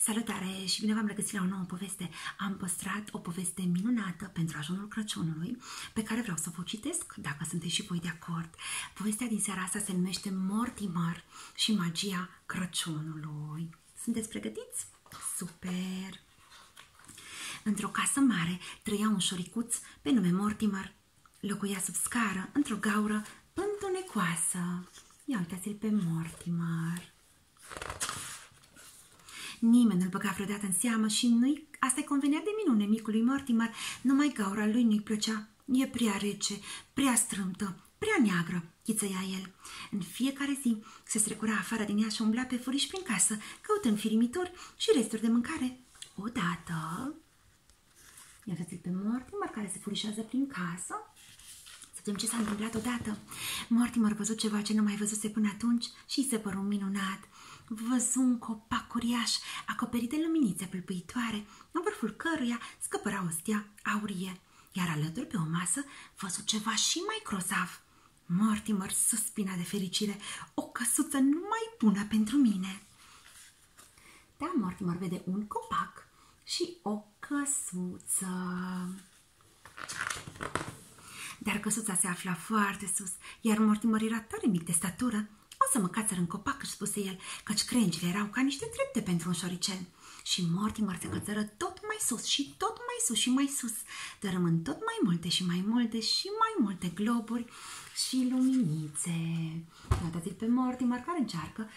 Salutare și bine v-am regăsit la o nouă poveste. Am păstrat o poveste minunată pentru ajunul Crăciunului, pe care vreau să vă citesc, dacă sunteți și voi de acord. Povestea din seara asta se numește Mortimer și magia Crăciunului. Sunteți pregătiți? Super! Într-o casă mare trăia un șoricuț pe nume Mortimer. Locuia sub scară, într-o gaură pântunecoasă. Ia uitați-l pe Mortimer. Nimeni nu-l băga vreodată în seamă și nu-i... Asta-i convenea de minune micului Mortimer, numai gaura lui nu-i plăcea. E prea rece, prea strâmtă, prea neagră, chițăia el. În fiecare zi se strecura afară din ea și umbla pe furiș prin casă, căutând firimituri și resturi de mâncare. Odată, ia pe Mortimer care se furișează prin casă, să vedem ce s-a întâmplat odată. Mortimer văzut ceva ce nu mai văzuse până atunci și se păru minunat văzu un copac uriaș acoperit de luminițe pâlpâitoare, în vârful căruia scăpăra o stea aurie, iar alături pe o masă văzu ceva și mai grozav. Mortimer suspina de fericire, o căsuță numai bună pentru mine. Da, Mortimer vede un copac și o căsuță. Dar căsuța se afla foarte sus, iar Mortimer era tare mic de statură o să mă cațăr în copac, își spuse el, căci crengile erau ca niște trepte pentru un șoricel. Și Mortimer se cățără tot mai sus și tot mai sus și mai sus, dărâmând tot mai multe și mai multe și mai multe globuri și luminițe. Uitați-l pe Mortimer care încearcă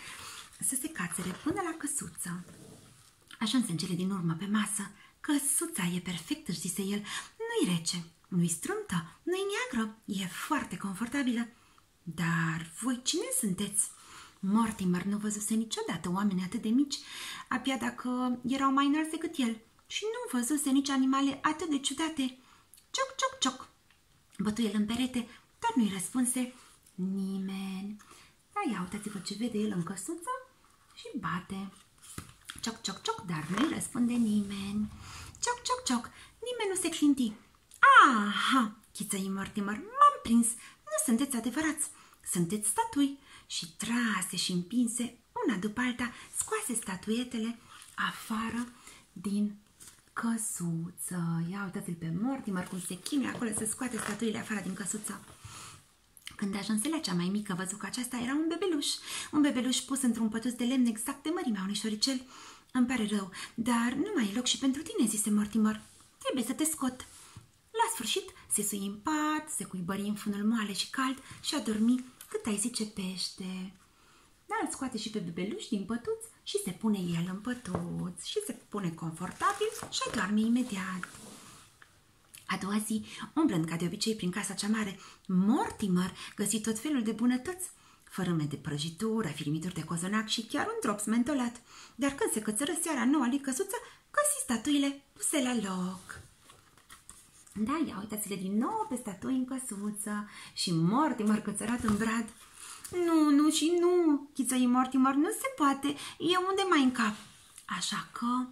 să se cațere până la căsuță. Ajuns în cele din urmă pe masă, căsuța e perfect, își zise el, nu-i rece, nu-i strâmtă, nu-i neagră, e foarte confortabilă. Dar voi cine sunteți? Mortimer nu văzuse niciodată oameni atât de mici, abia dacă erau mai înalți decât el, și nu văzuse nici animale atât de ciudate. Cioc, cioc, cioc! Bătu el în perete, dar nu-i răspunse nimeni. Da, ia uitați-vă ce vede el în căsuță și bate. Cioc, cioc, cioc, dar nu-i răspunde nimeni. Cioc, cioc, cioc, nimeni nu se clinti. Aha, chițăi Mortimer, m-am prins, nu sunteți adevărați, sunteți statui și trase și împinse, una după alta, scoase statuetele afară din căsuță. Ia uitați-l pe Mortimer cum se chinuie acolo să scoate statuile afară din căsuță. Când ajunse la cea mai mică, văzut că aceasta era un bebeluș. Un bebeluș pus într-un pătus de lemn exact de mărimea unui șoricel. Îmi pare rău, dar nu mai e loc și pentru tine, zise Mortimer. Trebuie să te scot. La sfârșit, se sui în pat, se cuibări în funul moale și cald și a dormi cât ai zice pește. Dar îl scoate și pe bebeluș din pătuț și se pune el în pătuț și se pune confortabil și doarme imediat. A doua zi, umblând ca de obicei prin casa cea mare, Mortimer găsi tot felul de bunătăți, fărâme de prăjitură, firimituri de cozonac și chiar un drops mentolat. Dar când se cățără seara noua lui căsuță, găsi statuile puse la loc. Da, ia uitați-le din nou pe statui în căsuță și Mortimer cățărat în brad. Nu, nu și nu, chițăi Mortimer, nu se poate, e unde mai în cap. Așa că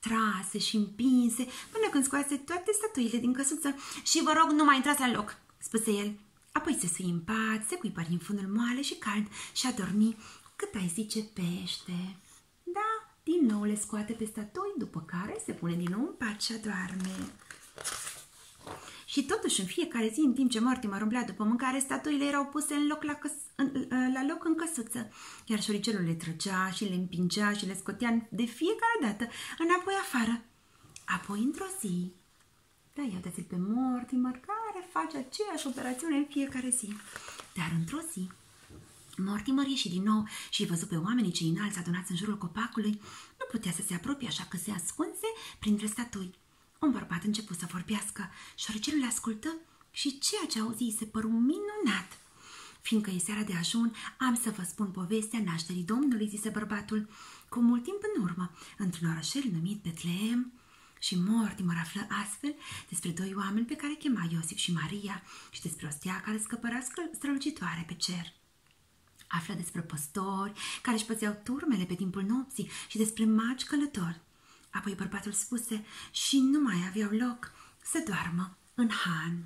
trase și împinse până când scoase toate statuile din căsuță și vă rog nu mai intrați la loc, spuse el. Apoi se sui în pat, se cuipări în fundul moale și cald și a dormi cât ai zice pește. Da, din nou le scoate pe statui, după care se pune din nou în pat și adorme. Și totuși, în fiecare zi, în timp ce Mortimer umblea după mâncare, statuile erau puse în loc la, căs- în, la loc în căsuță, iar șoricelul le trăgea și le împingea și le scotea de fiecare dată înapoi afară. Apoi, într-o zi, da, ia uitați pe Mortimer, care face aceeași operațiune în fiecare zi. Dar într-o zi, Mortimer ieși din nou și văzut pe oamenii cei înalți adunați în jurul copacului. Nu putea să se apropie, așa că se ascunse printre statui. Un bărbat început să vorbească, șoricelul ascultă și ceea ce auzi se păru minunat. Fiindcă e seara de ajun, am să vă spun povestea nașterii Domnului, zise bărbatul. Cu mult timp în urmă, într-un orășel numit Betleem, și Mortimer află astfel despre doi oameni pe care chema Iosif și Maria și despre o stea care scăpăra strălucitoare pe cer. Află despre păstori care își păzeau turmele pe timpul nopții și despre magi călători. Apoi bărbatul spuse și nu mai aveau loc să doarmă în han.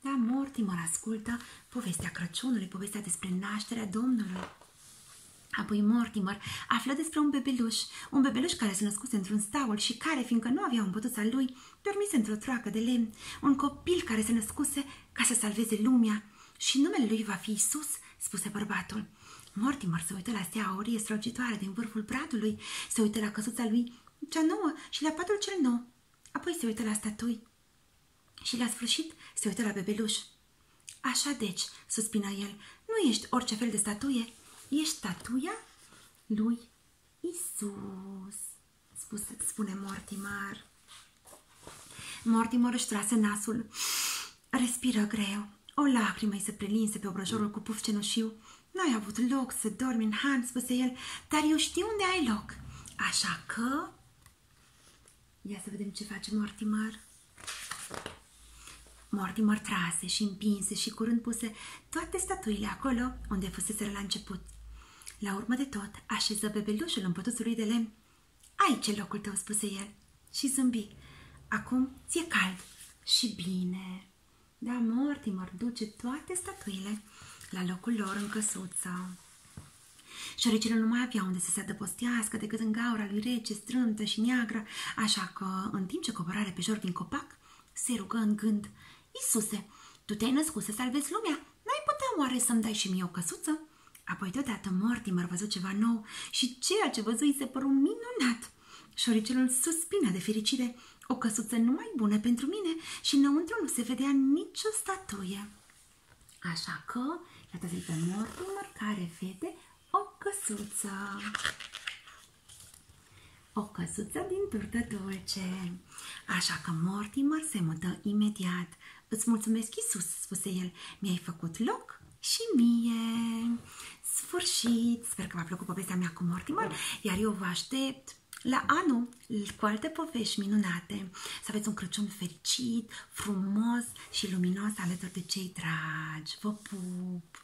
Da, Mortimer ascultă povestea Crăciunului, povestea despre nașterea Domnului. Apoi Mortimer află despre un bebeluș, un bebeluș care se născuse într-un staul și care, fiindcă nu avea un bătuț al lui, dormise într-o troacă de lemn, un copil care se născuse ca să salveze lumea și numele lui va fi Isus, spuse bărbatul. Mortimer se uită la stea aurie strălucitoare din vârful bradului, se uită la căsuța lui cea nouă și la patul cel nou, apoi se uită la statui și la sfârșit se uită la bebeluș. Așa deci, suspina el, nu ești orice fel de statuie, ești statuia lui Isus, spuse, spune Mortimer. Mortimer își trase nasul, respiră greu. O lacrimă îi se prelinse pe obrăjorul cu puf cenușiu. N-ai avut loc să dormi în han, spuse el, dar eu știu unde ai loc. Așa că... Ia să vedem ce face Mortimer. Mortimer trase și împinse și curând puse toate statuile acolo unde fusese la început. La urmă de tot, așeză bebelușul în pătuțul lui de lemn. Aici e locul tău, spuse el. Și zâmbi. Acum ți-e cald și bine. Da, Mortimer duce toate statuile la locul lor în căsuță. Șoricele nu mai avea unde să se adăpostească decât în gaura lui rece, strântă și neagră, așa că, în timp ce cobora repejor din copac, se rugă în gând. Isuse, tu te-ai născut să salvezi lumea, n-ai putea oare să-mi dai și mie o căsuță? Apoi deodată Mortimer văzut ceva nou și ceea ce văzut îi se păru minunat. Șoricelul suspina de fericire, o căsuță numai bună pentru mine și înăuntru nu se vedea nicio statuie. Așa că, iată pe Mortimer care vede o căsuță. O căsuță din turtă dulce. Așa că Mortimer se mută imediat. Îți mulțumesc, Isus, spuse el. Mi-ai făcut loc și mie. Sfârșit! Sper că v-a plăcut povestea mea cu Mortimer, iar eu vă aștept la anul cu alte povești minunate. Să aveți un Crăciun fericit, frumos și luminos alături de cei dragi. Vă pup!